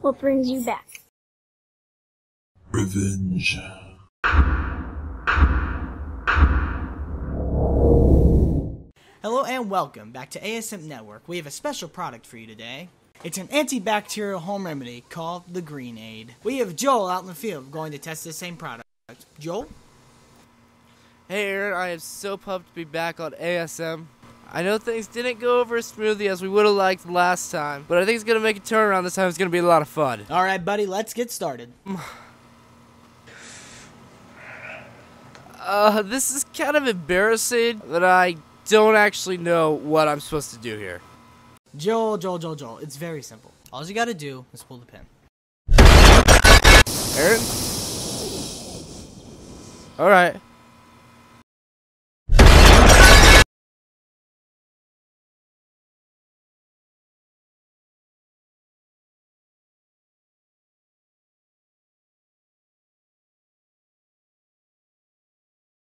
What brings you back? Revenge. Hello and welcome back to ASM Network. We have a special product for you today. It's an antibacterial home remedy called the Green Aid. We have Joel out in the field going to test the same product. Joel? Hey Aaron, I am so pumped to be back on ASM. I know things didn't go over as smoothly as we would have liked last time, but I think it's going to make a turnaround this time. It's going to be a lot of fun. All right, buddy, let's get started. Uh, this is kind of embarrassing that I don't actually know what I'm supposed to do here. Joel, Joel, Joel, Joel. It's very simple. All you gotta do is pull the pin. Aaron? Alright.